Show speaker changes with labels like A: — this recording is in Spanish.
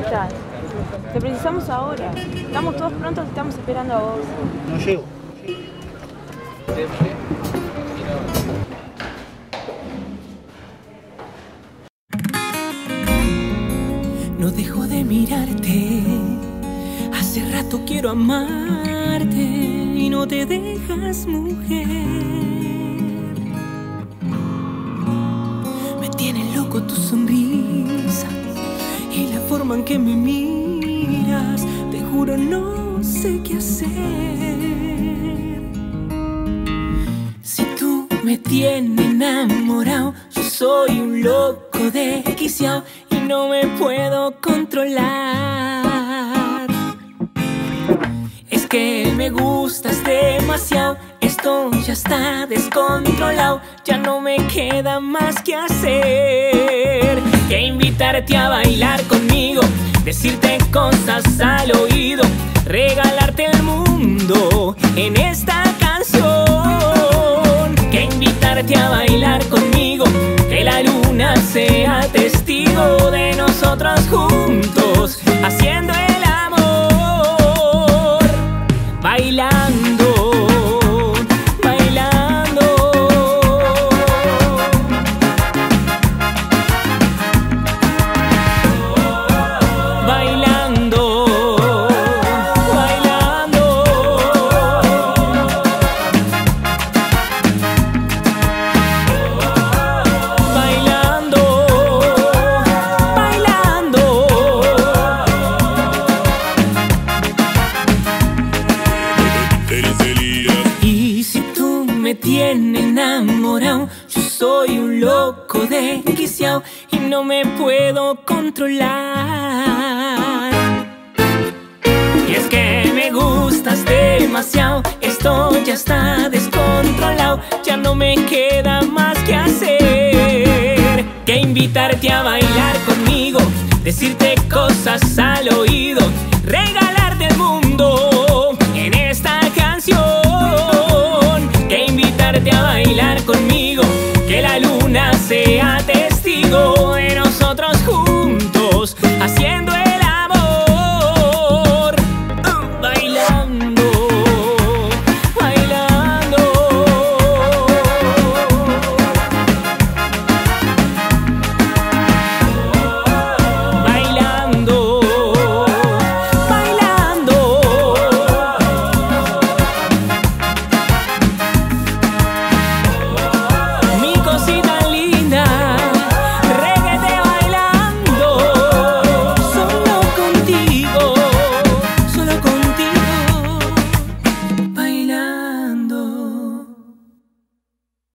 A: estás? Te precisamos ahora. Estamos todos prontos, te estamos esperando a vos.
B: No llego.
C: No dejo de mirarte. Hace rato quiero amarte y no te dejas, mujer. Me tiene loco tu sonrisa que me miras. Te juro, no sé qué hacer. Si tú me tienes enamorado, yo soy un loco desquiciado y no me puedo controlar. Es que me gustas demasiado, esto ya está descontrolado, ya no me queda más que hacer que invitarte a bailar conmigo, decirte cosas al oído, regalarte el mundo en esta canción, que invitarte a bailar conmigo, que la luna sea testigo de nosotros juntos, haciendo el amor, bailando. Me tienes enamorado, yo soy un loco desquiciado y no me puedo controlar. Y es que me gustas demasiado, esto ya está descontrolado, ya no me queda más que hacer que invitarte a bailar conmigo, decirte cosas al oído,